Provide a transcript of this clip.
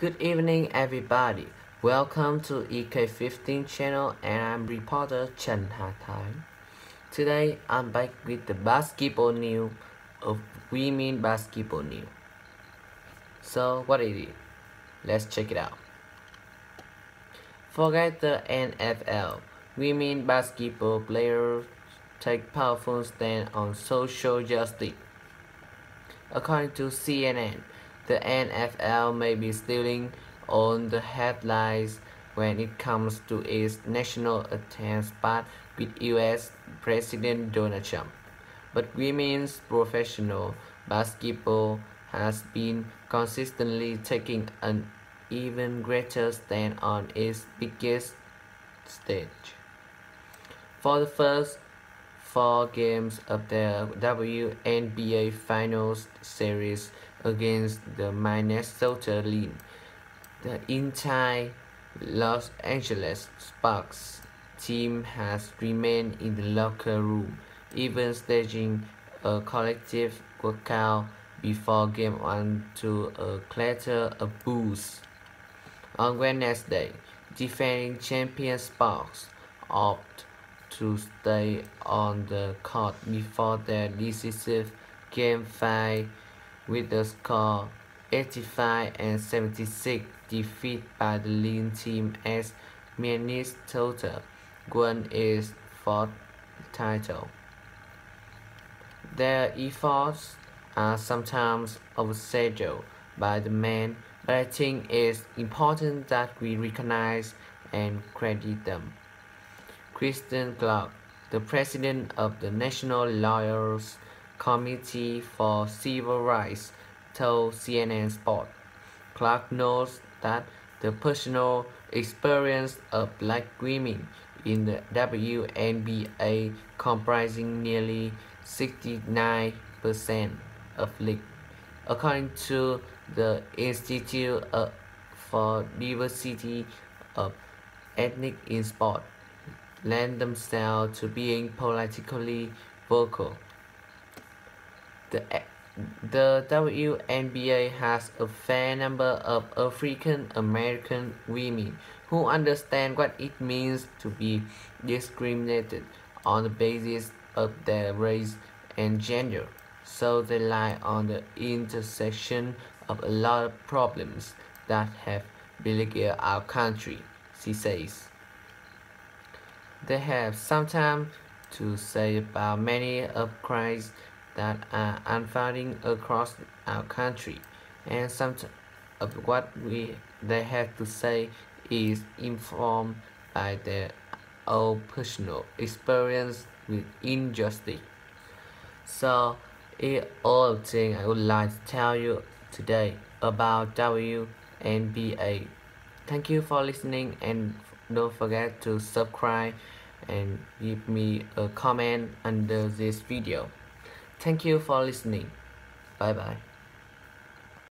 Good evening everybody. Welcome to EK15 channel and I'm reporter Chen Hatai. Today I'm back with the basketball news of women basketball news. So what is it? Let's check it out. Forget the NFL. Women basketball players take powerful stand on social justice. According to CNN, the NFL may be stealing on the headlines when it comes to its national anthem spot with US President Donald Trump. But women's professional basketball has been consistently taking an even greater stand on its biggest stage. For the first four games of the WNBA Finals Series against the Minnesota Lynx. The entire Los Angeles Sparks team has remained in the locker room, even staging a collective workout before game one to a clatter of boos. On Wednesday, defending champion Sparks opted to stay on the court before their decisive game 5 with the score 85 and 76 defeat by the Lynx team as Minnesota won its fourth title. Their efforts are sometimes overshadowed by the men, but I think it's important that we recognize and credit them. Kristen Clarke, the president of the National Lawyers Committee for Civil Rights, told CNN Sport. Clarke notes that the personal experience of black women in the WNBA comprising nearly 69% of league. According to the Institute for Diversity of Ethnic in Sport, lend themselves to being politically vocal. The, eh, the WNBA has a fair number of African American women who understand what it means to be discriminated on the basis of their race and gender, so they lie on the intersection of a lot of problems that have beleaguered our country, she says. They have sometimes to say about many of crimes that are unfolding across our country, and some of what we they have to say is informed by their own personal experience with injustice. So, it's all thing I would like to tell you today about WNBA. Thank you for listening and don't forget to subscribe and give me a comment under this video. Thank you for listening. Bye bye.